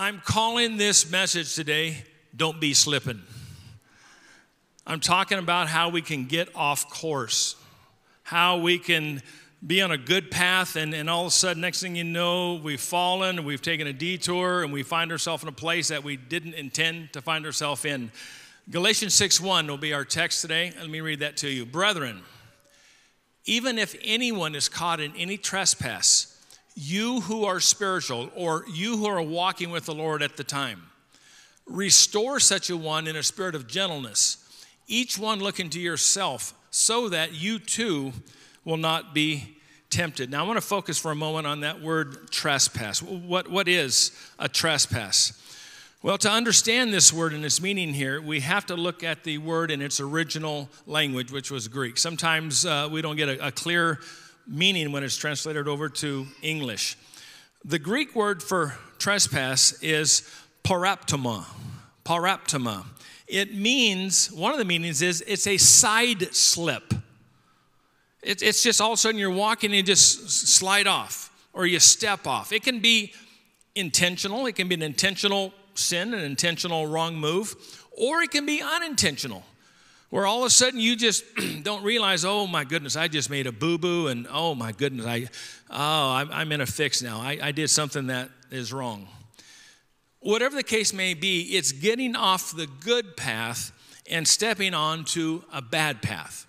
I'm calling this message today, Don't Be Slipping. I'm talking about how we can get off course, how we can be on a good path, and, and all of a sudden, next thing you know, we've fallen, we've taken a detour, and we find ourselves in a place that we didn't intend to find ourselves in. Galatians 6 1 will be our text today. Let me read that to you. Brethren, even if anyone is caught in any trespass, you who are spiritual, or you who are walking with the Lord at the time, restore such a one in a spirit of gentleness, each one looking to yourself, so that you too will not be tempted. Now, I want to focus for a moment on that word trespass. What, what is a trespass? Well, to understand this word and its meaning here, we have to look at the word in its original language, which was Greek. Sometimes uh, we don't get a, a clear meaning when it's translated over to English. The Greek word for trespass is paraptoma. Paraptoma. It means, one of the meanings is it's a side slip. It, it's just all of a sudden you're walking and you just slide off or you step off. It can be intentional, it can be an intentional sin, an intentional wrong move, or it can be unintentional where all of a sudden you just don't realize, oh my goodness, I just made a boo boo, and oh my goodness, I, oh, I'm, I'm in a fix now. I, I did something that is wrong. Whatever the case may be, it's getting off the good path and stepping onto a bad path.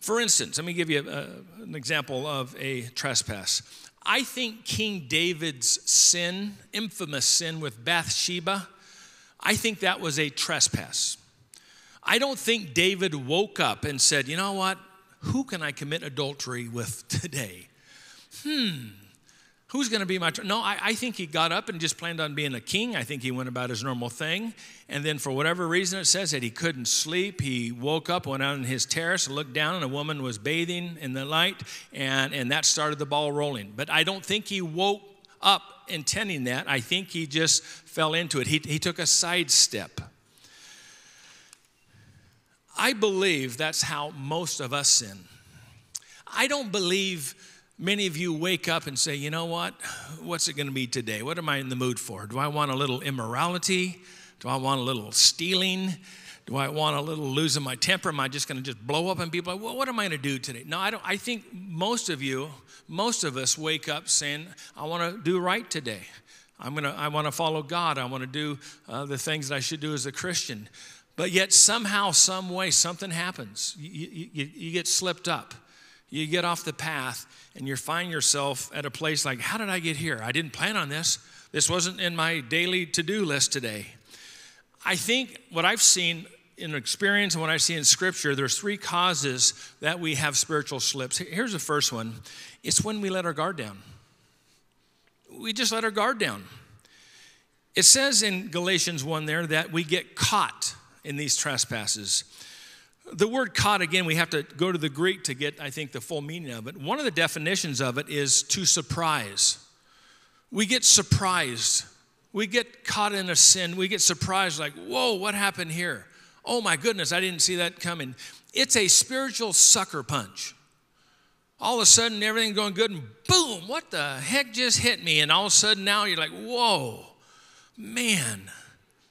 For instance, let me give you a, an example of a trespass. I think King David's sin, infamous sin with Bathsheba, I think that was a trespass. I don't think David woke up and said, you know what? Who can I commit adultery with today? Hmm, who's going to be my. No, I, I, think he got up and just planned on being a king. I think he went about his normal thing. And then, for whatever reason, it says that he couldn't sleep. He woke up, went out on his terrace, looked down, and a woman was bathing in the light, and, and that started the ball rolling. But I don't think he woke up intending that. I think he just fell into it. He, he took a sidestep. I believe that's how most of us sin. I don't believe many of you wake up and say, you know what? What's it going to be today? What am I in the mood for? Do I want a little immorality? Do I want a little stealing? Do I want a little losing my temper? Am I just going to just blow up on people? Like, well, what am I going to do today? No, I don't. I think most of you, most of us, wake up saying, "I want to do right today. I'm gonna. I want to follow God. I want to do uh, the things that I should do as a Christian." But yet, somehow, some way, something happens. You, you, you, get slipped up. You get off the path, and you find yourself at a place like, How did I get here? I didn't plan on this. This wasn't in my daily to do list today. I think what I've seen in experience and what I see in scripture, there's three causes that we have spiritual slips. Here's the first one it's when we let our guard down. We just let our guard down. It says in Galatians 1 there that we get caught in these trespasses. The word caught, again, we have to go to the Greek to get, I think, the full meaning of it. One of the definitions of it is to surprise. We get surprised. We get caught in a sin. We get surprised, like, whoa, what happened here? Oh my goodness, I didn't see that coming. It's a spiritual sucker punch. All of a sudden, everything's going good, and boom, what the heck just hit me? And all of a sudden, now you're like, whoa, man,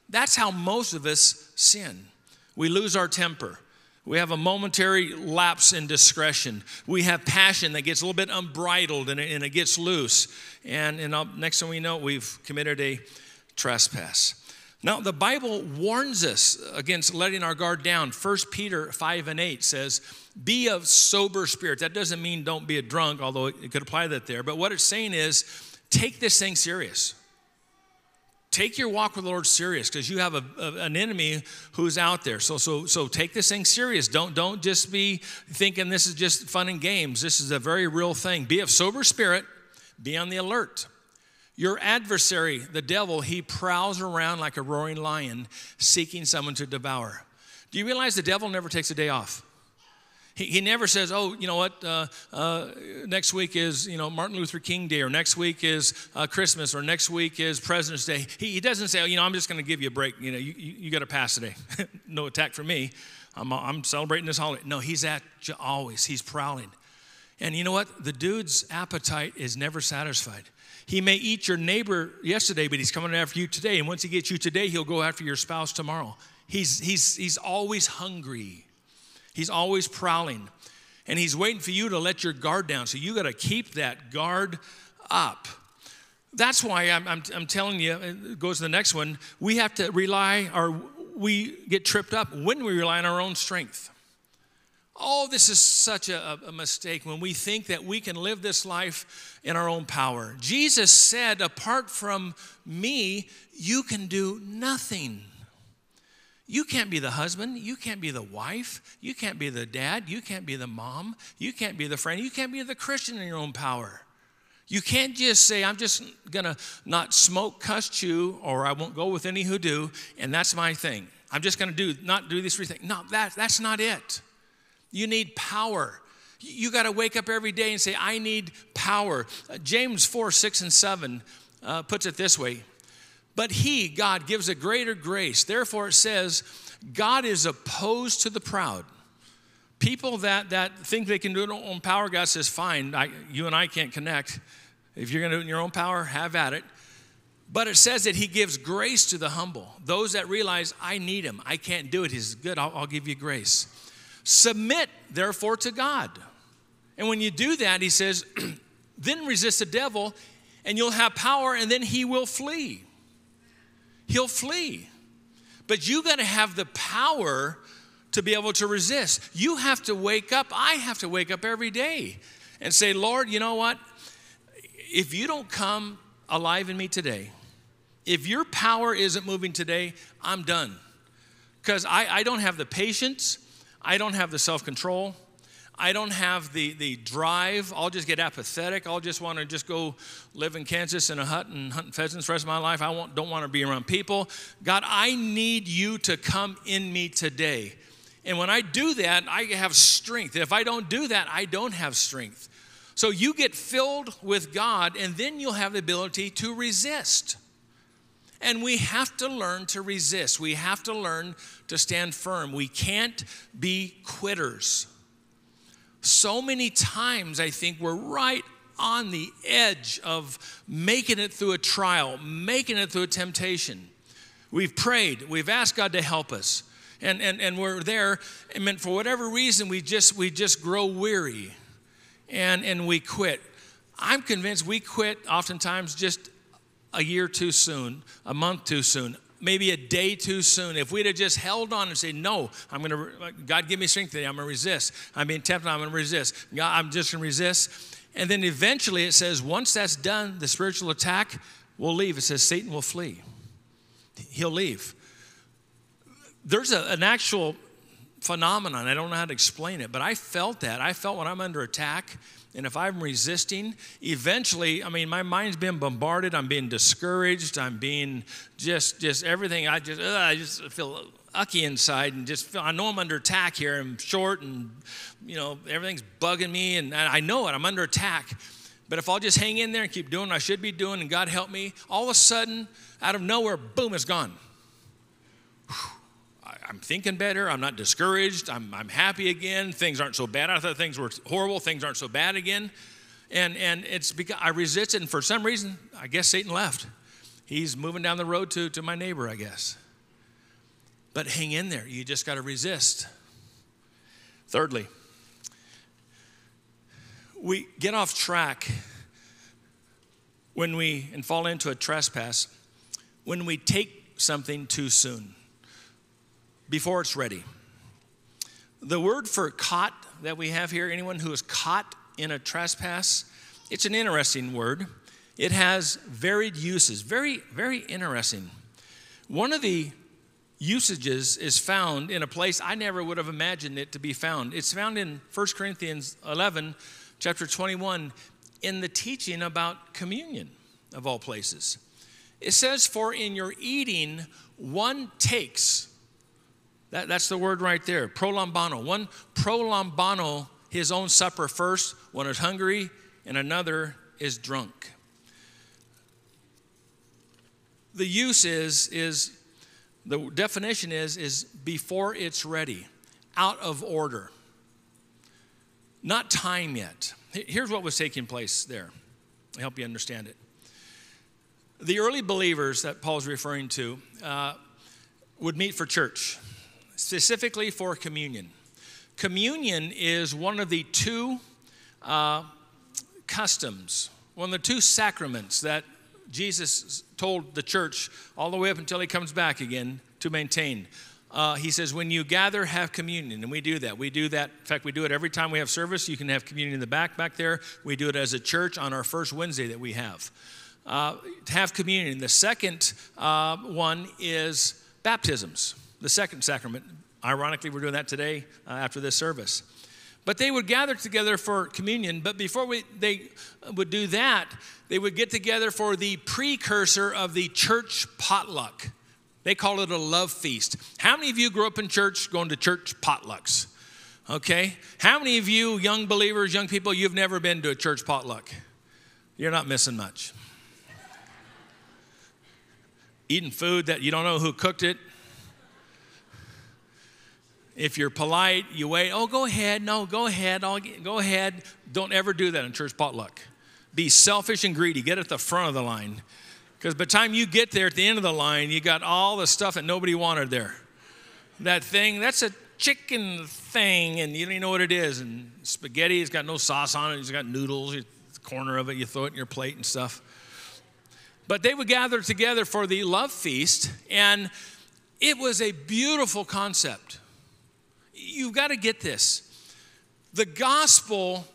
that's how most of us sin. We lose our temper. We have a momentary lapse in discretion. We have passion that gets a little bit unbridled and it, and it gets loose. And, and uh, next thing we know, we've committed a trespass. Now, the Bible warns us against letting our guard down. 1 Peter 5 and 8 says, Be of sober spirit. That doesn't mean don't be a drunk, although it could apply that there. But what it's saying is, take this thing serious take your walk with the Lord serious because you have a, a, an enemy who's out there. So, so, so take this thing serious. Don't, don't just be thinking this is just fun and games. This is a very real thing. Be of sober spirit, be on the alert. Your adversary, the devil, he prowls around like a roaring lion seeking someone to devour. Do you realize the devil never takes a day off? He, he never says, oh, you know what, uh, uh, next week is, you know, Martin Luther King Day, or next week is uh, Christmas, or next week is President's Day. He, he doesn't say, oh, you know, I'm just going to give you a break. You know, you, you, you got to pass today. no attack from me. I'm, I'm celebrating this holiday. No, he's at you always. He's prowling. And you know what? The dude's appetite is never satisfied. He may eat your neighbor yesterday, but he's coming after you today. And once he gets you today, he'll go after your spouse tomorrow. He's, he's, he's always hungry, he's always prowling. And he's waiting for you to let your guard down. So you got to keep that guard up. That's why I'm, I'm, I'm telling you, it goes to the next one. We have to rely, or we get tripped up when we rely on our own strength. Oh, this is such a, a, mistake when we think that we can live this life in our own power. Jesus said, Apart from me, you can do nothing. You can't be the husband. You can't be the wife. You can't be the dad. You can't be the mom. You can't be the friend. You can't be the Christian in your own power. You can't just say, I'm just gonna not smoke, cuss, chew, or I won't go with any who do, and that's my thing. I'm just gonna do not do these three things. No, that, that's not it. You need power. You got to wake up every day and say, I need power. Uh, James 4 6 and 7 uh, puts it this way But he, God, gives a greater grace. Therefore, it says, God is opposed to the proud. People that, that think they can do it on power, God says, fine, I, you and I can't connect. If you're going to do it in your own power, have at it. But it says that he gives grace to the humble. Those that realize, I need him, I can't do it. He's good, I'll, I'll give you grace. Submit, therefore, to God. And when you do that, he says, then resist the devil, and you'll have power, and then he will flee. He'll flee. But you got to have the power to be able to resist. You have to wake up. I have to wake up every day and say, Lord, you know what? If you don't come alive in me today, if your power isn't moving today, I'm done. Because I, I don't have the patience. I don't have the self control. I don't have the, the drive. I'll just get apathetic. I'll just want to just go live in Kansas in a hut and hunt pheasants the rest of my life. I don't want to be around people. God, I need you to come in me today. And when I do that, I have strength. If I don't do that, I don't have strength. So you get filled with God, and then you'll have the ability to resist. And we have to learn to resist. We have to learn to stand firm. We can't be quitters. So many times, I think we're right on the edge of making it through a trial, making it through a temptation. We've prayed, we've asked God to help us, and, and, and we're there. And for whatever reason, we just, we just grow weary and, and we quit. I'm convinced we quit oftentimes just a year too soon, a month too soon, maybe a day too soon. If we'd have just held on and said, No, I'm going to, God, give me strength today. I'm going to resist. I'm being tempted. I'm going to resist. God, I'm just going to resist. And then eventually it says, once that's done, the spiritual attack will leave. It says, Satan will flee. He'll leave. There's a, an actual phenomenon. I don't know how to explain it, but I felt that. I felt when I'm under attack and if I'm resisting, eventually, I mean, my mind's been bombarded. I'm being discouraged. I'm being just, just everything. I just, ugh, I just feel ucky inside and just feel, I know I'm under attack here. I'm short and, you know, everything's bugging me and I know it. I'm under attack. But if I'll just hang in there and keep doing what I should be doing and God help me, all of a sudden, out of nowhere, boom, it's gone. Whew. I'm thinking better. I'm not discouraged. I'm, I'm happy again. Things aren't so bad. I thought things were horrible. Things aren't so bad again. And, and it's because I resisted, and for some reason, I guess Satan left. He's moving down the road to, to my neighbor, I guess. But hang in there. You just got to resist. Thirdly, we get off track when we and fall into a trespass when we take something too soon before it's ready. The word for caught that we have here, anyone who is caught in a trespass, it's an interesting word. It has varied uses, very, very interesting. One of the usages is found in a place I never would have imagined it to be found. It's found in 1 Corinthians 11, chapter 21, in the teaching about communion, of all places. It says, For in your eating, one takes that, that's the word right there. Prolambano. One prolambano his own supper first, one is hungry, and another is drunk. The use is, is the definition is, is before it's ready, out of order, not time yet. Here's what was taking place there. I help you understand it. the early believers that Paul's referring to uh, would meet for church, specifically for communion. Communion is one of the two uh, customs, one of the two sacraments that Jesus told the church all the way up until he comes back again to maintain. Uh, he says, when you gather, have communion. And we do that. We do that. In fact, we do it every time we have service. You can have communion in the back, back there. We do it as a church on our first Wednesday that we have. Uh, have communion. The second uh, one is baptisms, the second sacrament. Ironically, we're doing that today uh, after this service. But they would gather together for communion, but before we, they would do that, they would get together for the precursor of the church potluck. They call it a love feast. How many of you grew up in church going to church potlucks? Okay. How many of you, young believers, young people, you've never been to a church potluck? You're not missing much. Eating food that you don't know who cooked it. If you're polite, you wait. Oh, go ahead. No, go ahead. I'll get, go ahead. Don't ever do that in church potluck. Be selfish and greedy. Get at the front of the line because by the time you get there at the end of the line, you got all the stuff that nobody wanted there. That thing, that's a chicken thing, and you don't even know what it is. And spaghetti, it's got no sauce on it, it's got noodles, the corner of it, you throw it in your plate and stuff. But they would gather together for the love feast, and it was a beautiful concept. You've got to get this. The gospel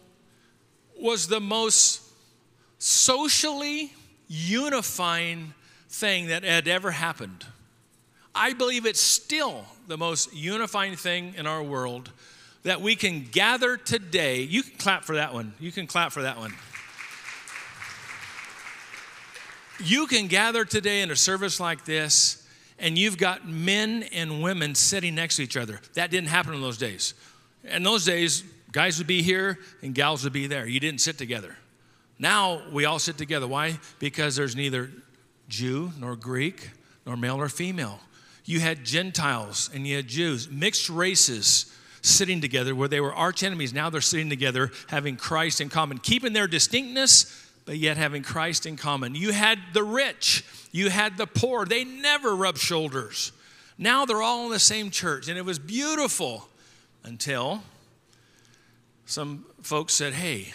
was the most socially unifying thing that had ever happened. I believe it's still the most unifying thing in our world that we can gather today. You can clap for that one. You can clap for that one. You can gather today in a service like this, and you've got men and women sitting next to each other. That didn't happen in those days. In those days, guys would be here and gals would be there. You didn't sit together. Now we all sit together. Why? Because there's neither Jew nor Greek nor male or female. You had Gentiles and you had Jews, mixed races sitting together where they were arch enemies. Now they're sitting together having Christ in common, keeping their distinctness, but yet having Christ in common. You had the rich, you had the poor. They never rubbed shoulders. Now they're all in the same church, and it was beautiful until some folks said, Hey,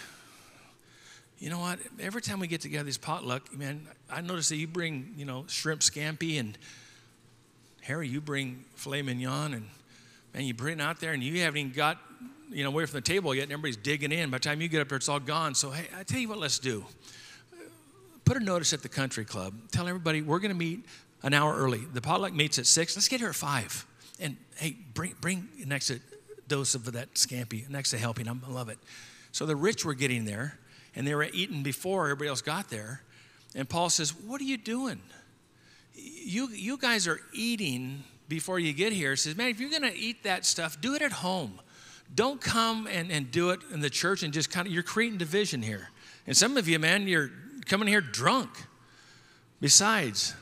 you know what? Every time we get together, these potluck, man, I notice that you bring, you know, shrimp scampi and Harry, you bring filet mignon and man, you bring it out there and you haven't even got, you know, away from the table yet and everybody's digging in. By the time you get up there, it's all gone. So, hey, I tell you what, let's do. Put a notice at the country club. Tell everybody we're going to meet an hour early. The potluck meets at six. Let's get here at five. And hey, bring bring an extra dose of that scampi, an extra helping. I love it. So the rich were getting there and they were eating before everybody else got there. And Paul says, What are you doing? You, you guys are eating before you get here. He says, Man, if you're going to eat that stuff, do it at home. Don't come and, and do it in the church and just kind of, you're creating division here. And some of you, man, you're coming here drunk. Besides,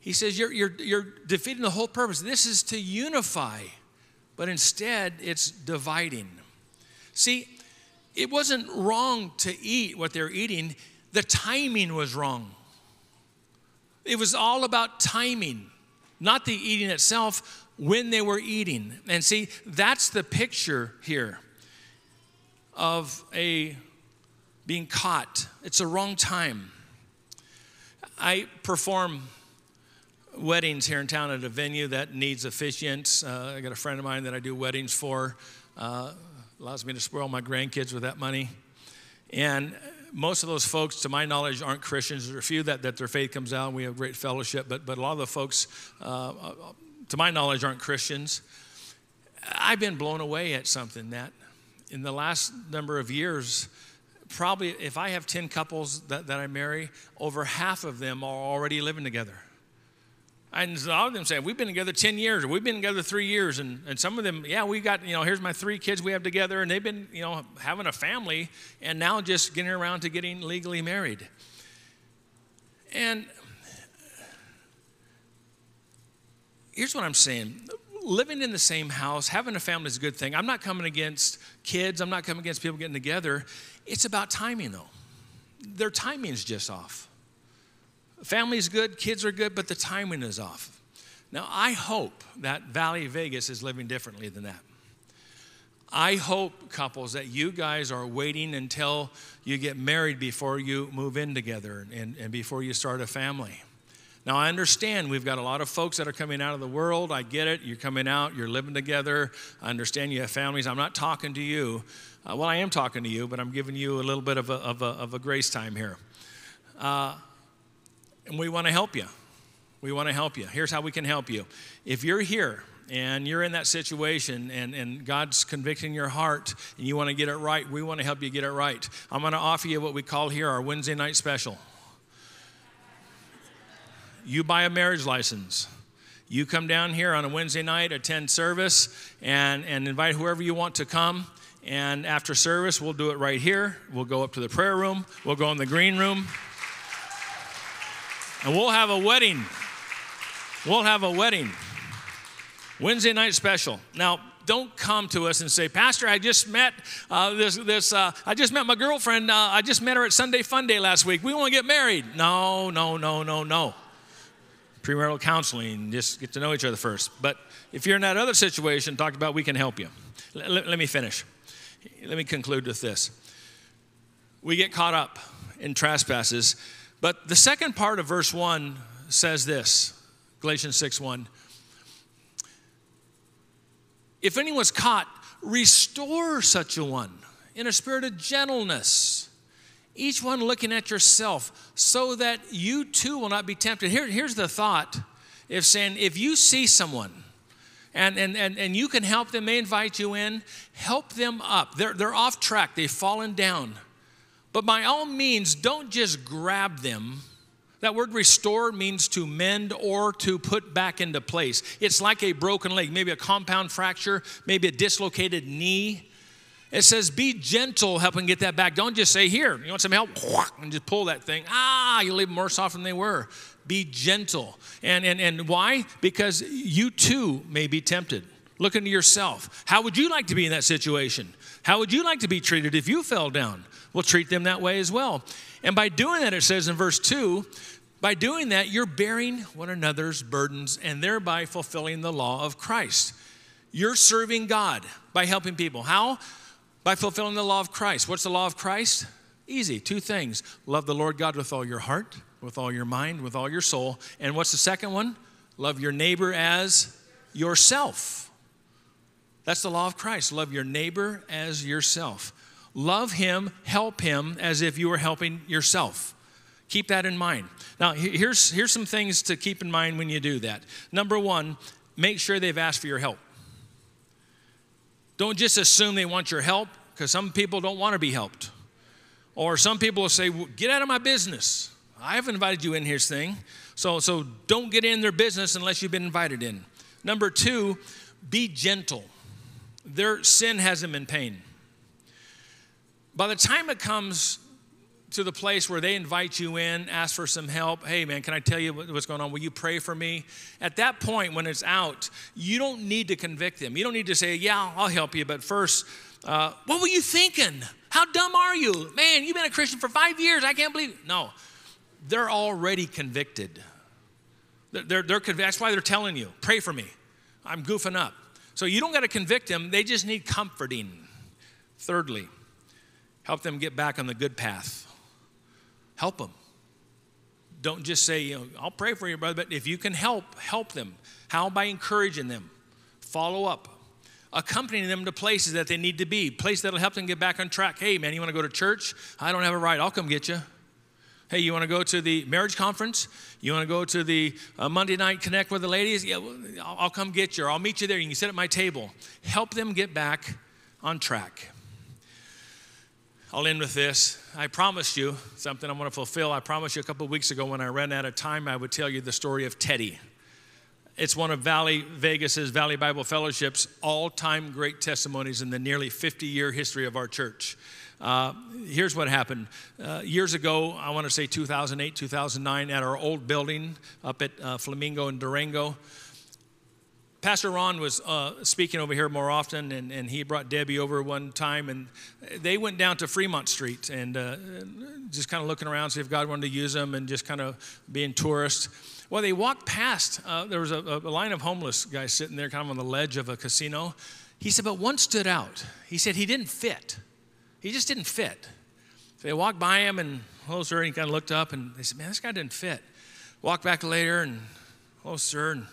he says, you're, you're, you're defeating the whole purpose. This is to unify, but instead it's dividing. See, it wasn't wrong to eat what they're eating, the timing was wrong. It was all about timing, not the eating itself, when they were eating. And see, that's the picture here of a being caught. It's a wrong time. I perform weddings here in town at a venue that needs officiants. Uh, I got a friend of mine that I do weddings for. Uh, allows me to spoil my grandkids with that money. And most of those folks, to my knowledge, aren't Christians. There are a few that, that their faith comes out and we have great fellowship, but, but a lot of the folks, uh, to my knowledge, aren't Christians. I've been blown away at something that in the last number of years, probably if I have 10 couples that, that I marry, over half of them are already living together. And a lot of them say, we've been together 10 years, or we've been together three years. And, and some of them, yeah, we got, you know, here's my three kids we have together, and they've been, you know, having a family, and now just getting around to getting legally married. And here's what I'm saying living in the same house, having a family is a good thing. I'm not coming against kids, I'm not coming against people getting together. It's about timing, though. Their timing is just off Family's good, kids are good, but the timing is off. Now, I hope that Valley Vegas is living differently than that. I hope, couples, that you guys are waiting until you get married before you move in together and, and before you start a family. Now, I understand we've got a lot of folks that are coming out of the world. I get it. You're coming out, you're living together. I understand you have families. I'm not talking to you. Uh, well, I am talking to you, but I'm giving you a little bit of a, of a, of a grace time here. Uh, and we want to help you. We want to help you. Here's how we can help you. If you're here and you're in that situation and, and God's convicting your heart and you want to get it right, we want to help you get it right. I'm going to offer you what we call here our Wednesday night special. You buy a marriage license. You come down here on a Wednesday night, attend service, and, and invite whoever you want to come. And after service, we'll do it right here. We'll go up to the prayer room, we'll go in the green room, and we'll have a wedding. We'll have a wedding. Wednesday night special. Now, don't come to us and say, Pastor, I just met uh, this, this uh, I just met my girlfriend. Uh, I just met her at Sunday Fun Day last week. We want to get married. No, no, no, no, no premarital counseling, just get to know each other first. But if you're in that other situation, talked about, we can help you. L- let me finish. Let me conclude with this. We get caught up in trespasses, but the second part of verse 1 says this Galatians 6 1. If anyone's caught, restore such a one in a spirit of gentleness each one looking at yourself so that you too will not be tempted. Here, here's the thought if saying, if you see someone and, and, and, and you can help them, they invite you in, help them up. They're, they're off track, they've fallen down. But by all means, don't just grab them. That word restore means to mend or to put back into place. It's like a broken leg, maybe a compound fracture, maybe a dislocated knee. It says, be gentle, helping get that back. Don't just say, here, you want some help? And just pull that thing. Ah, you leave them worse off than they were. Be gentle. And, and, and why? Because you too may be tempted. Look into yourself. How would you like to be in that situation? How would you like to be treated if you fell down? We'll treat them that way as well. And by doing that, it says in verse 2, by doing that, you're bearing one another's burdens and thereby fulfilling the law of Christ. You're serving God by helping people. How? By fulfilling the law of Christ. What's the law of Christ? Easy, two things. Love the Lord God with all your heart, with all your mind, with all your soul. And what's the second one? Love your neighbor as yourself. That's the law of Christ. Love your neighbor as yourself. Love him, help him as if you were helping yourself. Keep that in mind. Now, here's, here's some things to keep in mind when you do that. Number one, make sure they've asked for your help. Don't just assume they want your help because some people don't want to be helped. Or some people will say, well, Get out of my business. I have invited you in here's thing. So, so don't get in their business unless you've been invited in. Number two, be gentle. Their sin has them in pain. By the time it comes to the place where they invite you in, ask for some help. Hey, man, can I tell you what's going on? Will you pray for me? At that point, when it's out, you don't need to convict them. You don't need to say, Yeah, I'll help you. But first, uh, what were you thinking? How dumb are you? Man, you've been a Christian for five years. I can't believe it. No, they're already convicted. They're, they're, they're That's why they're telling you, pray for me. I'm goofing up. So you don't got to convict them, they just need comforting. Thirdly, help them get back on the good path. Help them. Don't just say, you know, I'll pray for you, brother, but if you can help, help them. How? By encouraging them. Follow up. Accompanying them to places that they need to be, places that'll help them get back on track. Hey, man, you want to go to church? I don't have a ride. I'll come get you. Hey, you want to go to the marriage conference? You want to go to the uh, Monday night connect with the ladies? Yeah, well, I'll, I'll come get you, or I'll meet you there. You can sit at my table. Help them get back on track. I'll end with this. I promised you something I'm going to fulfill. I promised you a couple weeks ago when I ran out of time, I would tell you the story of Teddy. It's one of Valley Vegas's Valley Bible Fellowship's all-time great testimonies in the nearly 50-year history of our church. Uh, here's what happened. Uh, years ago, I want to say 2008, 2009, at our old building up at uh, Flamingo and Durango, Pastor Ron was uh, speaking over here more often, and, and he brought Debbie over one time, and they went down to Fremont Street and uh, just kind of looking around, see if God wanted to use them, and just kind of being tourists. Well, they walked past, uh, there was a, a line of homeless guys sitting there kind of on the ledge of a casino. He said, but one stood out. He said he didn't fit. He just didn't fit. So they walked by him and, hello, sir, and he kind of looked up and they said, man, this guy didn't fit. Walked back later and, hello, sir, and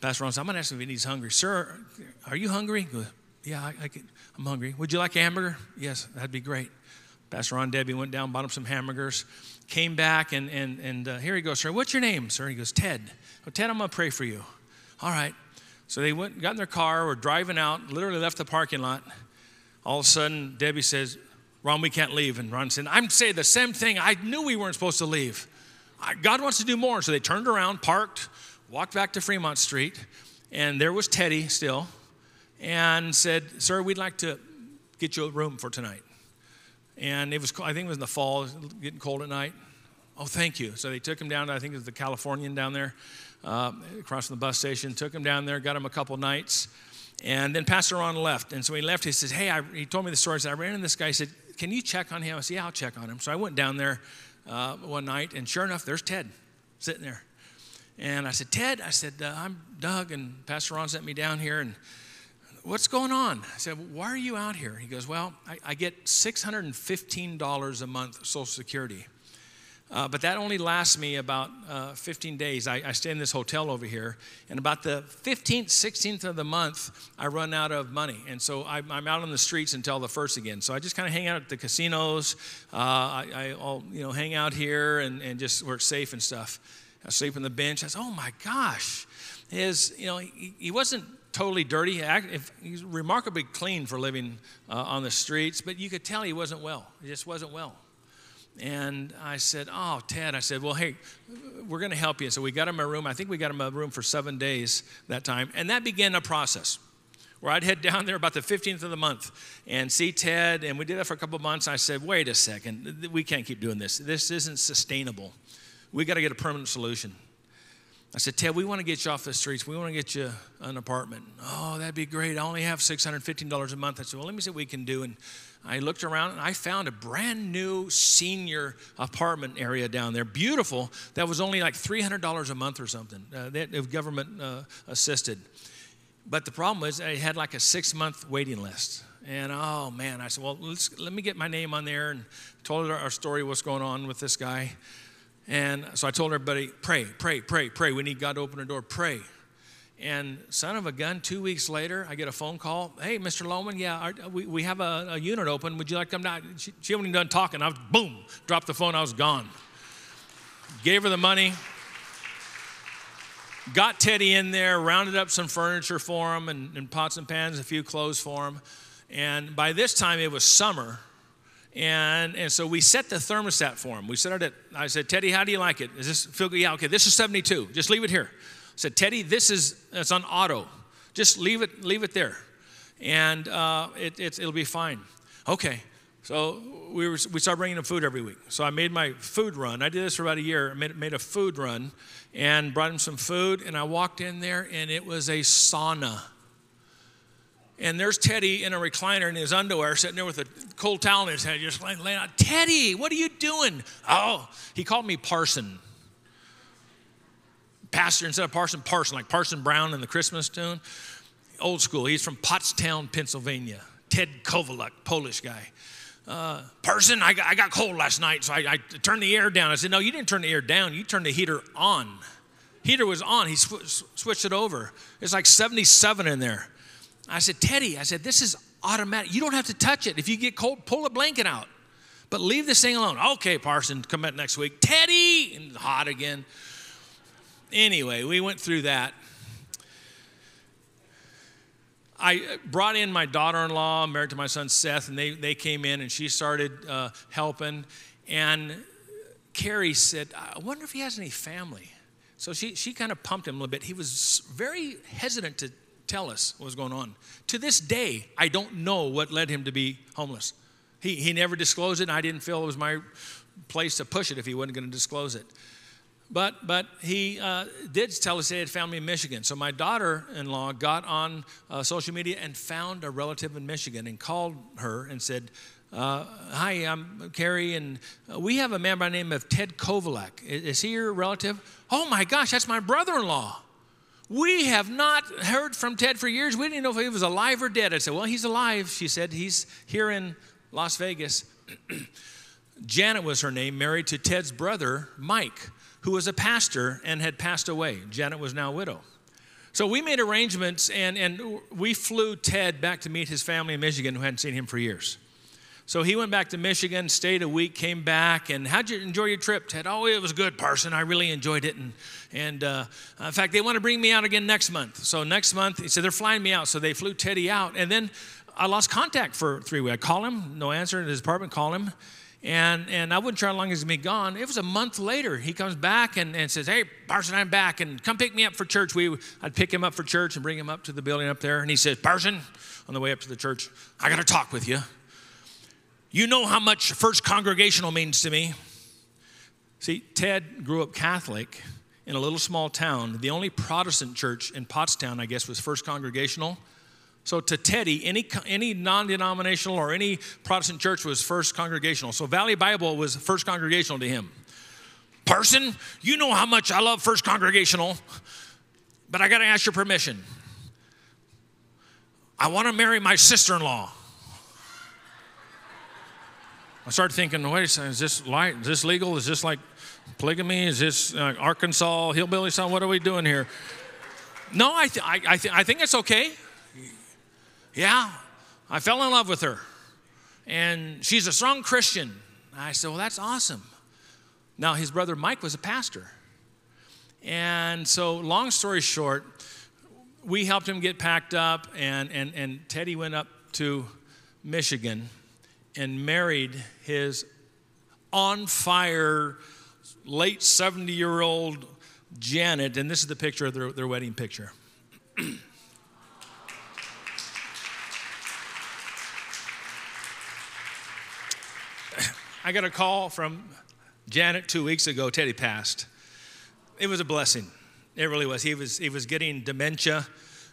Pastor Ron said, I'm going to ask him if he's hungry. Sir, are you hungry? Goes, yeah, I, I I'm hungry. Would you like a hamburger? Yes, that'd be great. Pastor Ron Debbie went down, bought him some hamburgers, came back, and, and, and uh, here he goes, sir. What's your name, sir? He goes, Ted. Well, Ted, I'm going to pray for you. All right. So they went, got in their car, were driving out, literally left the parking lot. All of a sudden, Debbie says, Ron, we can't leave. And Ron said, I'm saying the same thing. I knew we weren't supposed to leave. God wants to do more. So they turned around, parked, walked back to Fremont Street, and there was Teddy still, and said, Sir, we'd like to get you a room for tonight. And it was, I think it was in the fall, getting cold at night. Oh, thank you. So they took him down, to, I think it was the Californian down there, uh, across from the bus station, took him down there, got him a couple nights. And then Pastor Ron left. And so he left, he says, Hey, I, he told me the story. He said, I ran into this guy. He said, Can you check on him? I said, Yeah, I'll check on him. So I went down there uh, one night, and sure enough, there's Ted sitting there. And I said, Ted, I said, uh, I'm Doug, and Pastor Ron sent me down here, and what's going on? I said, why are you out here? He goes, well, I, I get $615 a month Social Security. Uh, but that only lasts me about uh, 15 days. I, I, stay in this hotel over here, and about the 15th, 16th of the month, I run out of money, and so I'm, I'm out on the streets until the first again. So I just kind of hang out at the casinos. Uh, I, will you know hang out here and, and just work safe and stuff. I sleep on the bench. I said, "Oh my gosh," his you know he, he wasn't totally dirty. He's remarkably clean for living uh, on the streets, but you could tell he wasn't well. He just wasn't well. And I said, Oh, Ted, I said, Well, hey, we're going to help you. So we got him a room. I think we got him a room for seven days that time. And that began a process where I'd head down there about the 15th of the month and see Ted. And we did that for a couple months. I said, Wait a second, we can't keep doing this. This isn't sustainable. We got to get a permanent solution. I said, Ted, we want to get you off the streets. We want to get you an apartment. Oh, that'd be great. I only have $615 a month. I said, Well, let me see what we can do. And I looked around and I found a brand new senior apartment area down there, beautiful, that was only like $300 a month or something, uh, that government uh, assisted. But the problem was I had like a six month waiting list. And oh man, I said, well, let me get my name on there and told our story, what's going on with this guy. And so I told everybody, pray, pray, pray, pray. We need God to open a door, pray. And son of a gun, two weeks later, I get a phone call. Hey, Mr. Loman, yeah, our, we, we have a, a, unit open. Would you like to come down? She, she hadn't even done talking. I was, boom, dropped the phone. I was gone. Gave her the money. Got Teddy in there, rounded up some furniture for him and, and pots and pans, a few clothes for him. And by this time, it was summer. And, and so we set the thermostat for him. We set it at, I said, Teddy, how do you like it? Is this feel good? Yeah, okay, this is 72. Just leave it here I said, Teddy, this is it's on auto. Just leave it, leave it there, and uh, it, it'll be fine. Okay. So we, were, we started bringing him food every week. So I made my food run. I did this for about a year. I made, made a food run and brought him some food. And I walked in there, and it was a sauna. And there's Teddy in a recliner in his underwear, sitting there with a cold towel in his head, just laying, out. Teddy, what are you doing? Oh, he called me Parson pastor instead of Parson, Parson, like Parson Brown in the Christmas tune. Old school. He's from Pottstown, Pennsylvania. Ted Kovaluk, Polish guy. Uh, Parson, I got, I got cold last night, so I, I, turned the air down. I said, No, you didn't turn the air down. You turned the heater on. Heater was on. He sw- switched it over. It's like 77 in there. I said, Teddy, I said, this is automatic. You don't have to touch it. If you get cold, pull a blanket out. But leave this thing alone. Okay, Parson, come back next week. Teddy! And hot again. Anyway, we went through that. I brought in my daughter in law, married to my son Seth, and they, they came in and she started uh, helping. And Carrie said, I wonder if he has any family. So she, she kind of pumped him a little bit. He was very hesitant to tell us what was going on. To this day, I don't know what led him to be homeless. He, he never disclosed it, and I didn't feel it was my place to push it if he wasn't going to disclose it. But, but he uh, did tell us he had family in Michigan. So my daughter in law got on uh, social media and found a relative in Michigan and called her and said, uh, Hi, I'm Carrie, and uh, we have a man by the name of Ted Kovalek. Is, is he your relative? Oh my gosh, that's my brother in law. We have not heard from Ted for years. We didn't know if he was alive or dead. I said, Well, he's alive. She said, He's here in Las Vegas. Janet was her name, married to Ted's brother, Mike who was a pastor and had passed away. Janet was now a widow. So we made arrangements and, and we flew Ted back to meet his family in Michigan who hadn't seen him for years. So he went back to Michigan, stayed a week, came back, and how'd you enjoy your trip, Ted? Oh, it was good, Parson. I really enjoyed it. And, and uh, in fact, they want to bring me out again next month. So next month, he said they're flying me out. So they flew Teddy out. And then I lost contact for three weeks. I call him, no answer in his apartment, call him. And, and I wouldn't try how long he's going to be gone. It was a month later. He comes back and, and says, Hey, Parson, I'm back. And come pick me up for church. We, I'd pick him up for church and bring him up to the building up there. And he says, Parson, on the way up to the church, I got to talk with you. You know how much First Congregational means to me. See, Ted grew up Catholic in a little small town. The only Protestant church in Pottstown, I guess, was First Congregational. So to Teddy, any, any non denominational or any Protestant church was first congregational. So Valley Bible was first congregational to him. Parson, you know how much I love first congregational, but I got to ask your permission. I want to marry my sister in law. I started thinking, wait a second, is this, light, is this legal? Is this like polygamy? Is this uh, Arkansas hillbilly song? What are we doing here? No, I, th- I, I, th- I think it's okay. Yeah, I fell in love with her. And she's a strong Christian. I said, Well, that's awesome. Now, his brother Mike was a pastor. And so, long story short, we helped him get packed up, and, and, and Teddy went up to Michigan and married his on fire, late 70 year old Janet. And this is the picture of their, their wedding picture. I got a call from Janet two weeks ago. Teddy passed. It was a blessing. It really was. He was, he was getting dementia,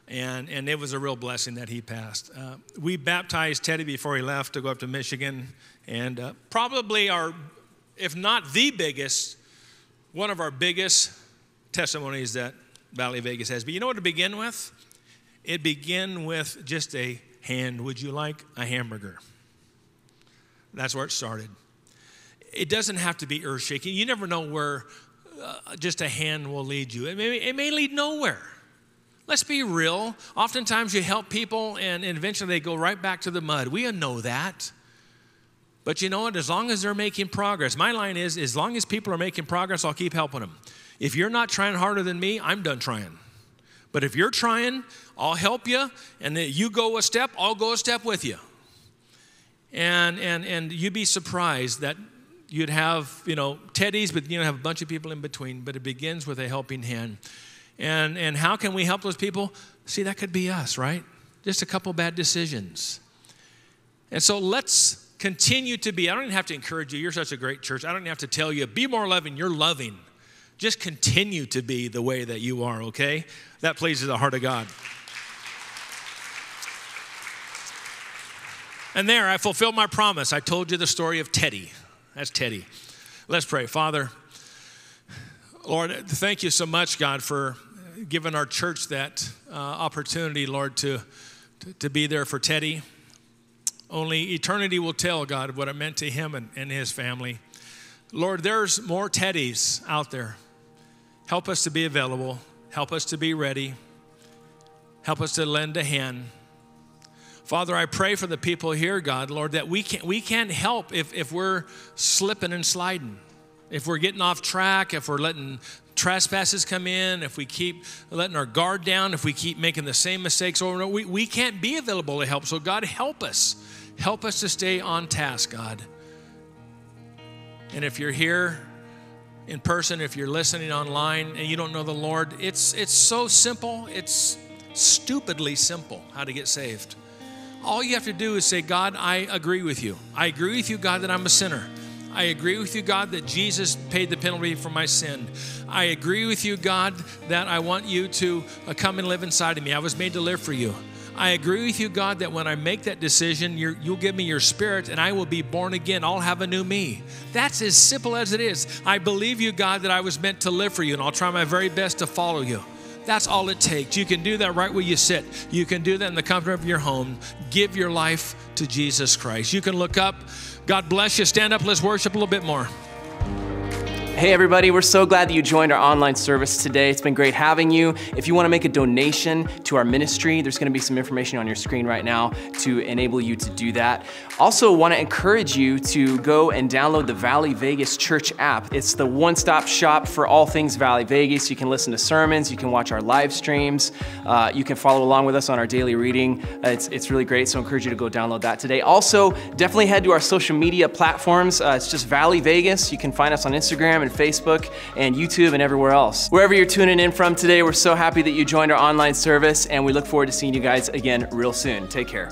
and, and it was a real blessing that he passed. Uh, we baptized Teddy before he left to go up to Michigan, and uh, probably our, if not the biggest, one of our biggest testimonies that Valley Vegas has. But you know what to begin with? It began with just a hand. Would you like a hamburger? That's where it started it doesn't have to be earth shaking. You never know where uh, just a hand will lead you. It may, it may lead nowhere. Let's be real. Oftentimes you help people and, eventually they go right back to the mud. We know that. But you know what? As long as they're making progress, my line is as long as people are making progress, I'll keep helping them. If you're not trying harder than me, I'm done trying. But if you're trying, I'll help you. And then you go a step, I'll go a step with you. And, and, and you'd be surprised that you'd have, you know, teddies, but you know, have a bunch of people in between, but it begins with a helping hand. And, and how can we help those people? See, that could be us, right? Just a couple bad decisions. And so let's continue to be. I don't even have to encourage you. You're such a great church. I don't even have to tell you, be more loving. You're loving. Just continue to be the way that you are, okay? That pleases the heart of God. And there, I fulfilled my promise. I told you the story of Teddy. That's Teddy. Let's pray. Father, Lord, thank you so much, God, for giving our church that uh, opportunity, Lord, to, to, to, be there for Teddy. Only eternity will tell, God, what it meant to him and, and his family. Lord, there's more Teddies out there. Help us to be available. Help us to be ready. Help us to lend a hand. Father, I pray for the people here, God, Lord, that we can't, we can't help if, if we're slipping and sliding, if we're getting off track, if we're letting trespasses come in, if we keep letting our guard down, if we keep making the same mistakes over and over, we, we can't be available to help. So, God, help us. Help us to stay on task, God. And if you're here in person, if you're listening online and you don't know the Lord, it's, it's so simple. It's stupidly simple how to get saved. All you have to do is say, God, I agree with you. I agree with you, God, that I'm a sinner. I agree with you, God, that Jesus paid the penalty for my sin. I agree with you, God, that I want you to uh, come and live inside of me. I was made to live for you. I agree with you, God, that when I make that decision, you will give me your spirit and I will be born again. I'll have a new me. That's as simple as it is. I believe you, God, that I was meant to live for you and I'll try my very best to follow you. That's all it takes. You can do that right where you sit. You can do that in the comfort of your home. Give your life to Jesus Christ. You can look up. God bless you. Stand up. Let's worship a little bit more. Hey, everybody, we're so glad that you joined our online service today. It's been great having you. If you want to make a donation to our ministry, there's going to be some information on your screen right now to enable you to do that. Also, want to encourage you to go and download the Valley Vegas Church app. It's the one stop shop for all things Valley Vegas. You can listen to sermons, you can watch our live streams, uh, you can follow along with us on our daily reading. Uh, it's, it's really great, so I encourage you to go download that today. Also, definitely head to our social media platforms. Uh, it's just Valley Vegas. You can find us on Instagram and Facebook and YouTube and everywhere else. Wherever you're tuning in from today, we're so happy that you joined our online service and we look forward to seeing you guys again real soon. Take care.